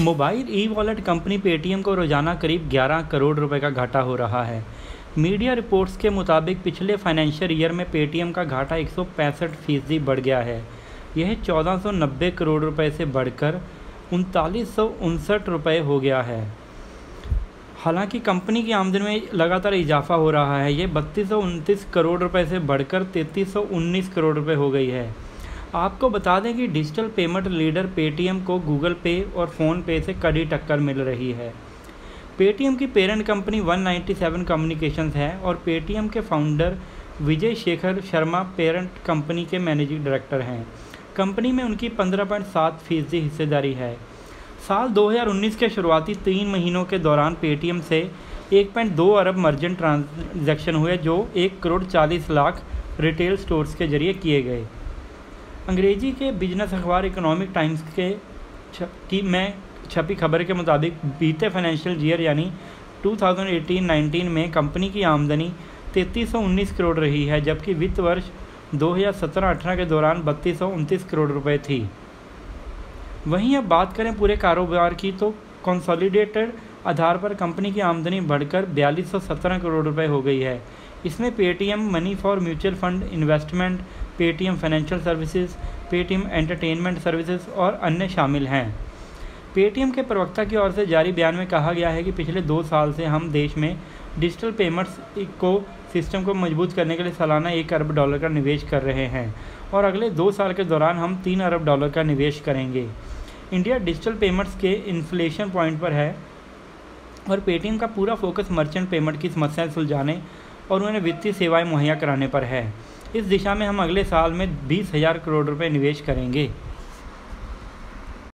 Mobile e wallet company Paytm को रोज़ाना करीब 11 करोड़ रुपए का घाटा हो रहा है। मीडिया रिपोर्ट्स के मुताबिक, पिछले फाइनेंशियल ईयर में पेटीएम का घाटा एक सौ पैंसठ फ़ीसदी बढ़ गया है। यह 1490 करोड़ रुपए से बढ़कर उनतालीस रुपए हो गया है। हालाँकि कंपनी की आमदनी में लगातार इजाफा हो रहा है। ये बत्तीस करोड़ रुपए से बढ़कर तैंतीस करोड़ रुपए हो गई है। आपको बता दें कि डिजिटल पेमेंट लीडर पेटीएम को गूगल पे और फ़ोन पे से कड़ी टक्कर मिल रही है। पेटीएम की पेरेंट कंपनी 197 कम्युनिकेशंस है और पेटीएम के founder Vijay Shekhar Sharma parent company के मैनेजिंग डायरेक्टर हैं। कंपनी में उनकी 15.7 फ़ीसदी हिस्सेदारी है। साल 2019 के शुरुआती तीन महीनों के दौरान पेटीएम से 1.2 अरब मर्जेंट ट्रांजैक्शन हुए, जो एक करोड़ चालीस लाख रिटेल स्टोर्स के ज़रिए किए गए। अंग्रेज़ी के बिज़नेस अखबार इकोनॉमिक टाइम्स के की में छपी खबर के मुताबिक बीते फाइनेंशियल ईयर यानी 2018-19 में कंपनी की आमदनी 3319 करोड़ रही है, जबकि वित्त वर्ष 2017-18 के दौरान बत्तीस करोड़ रुपए थी। वहीं अब बात करें पूरे कारोबार की तो कंसोलिडेटेड आधार पर कंपनी की आमदनी बढ़कर बयालीस करोड़ रुपए हो गई है। इसमें Paytm money for mutual fund investment Paytm financial services Paytm entertainment services और अन्य शामिल हैं। पेटीएम के प्रवक्ता की ओर से जारी बयान में कहा गया है कि पिछले दो साल से हम देश में डिजिटल पेमेंट्स को सिस्टम को मज़बूत करने के लिए सालाना एक अरब डॉलर का निवेश कर रहे हैं और अगले दो साल के दौरान हम तीन अरब डॉलर का निवेश करेंगे। इंडिया डिजिटल पेमेंट्स के इन्फ्लेशन पॉइंट पर है और पेटीएम का पूरा फोकस मर्चेंट पेमेंट की समस्याएँ सुलझाने और उन्हें वित्तीय सेवाएँ मुहैया कराने पर है। इस दिशा में हम अगले साल में बीस हज़ार करोड़ रुपये निवेश करेंगे।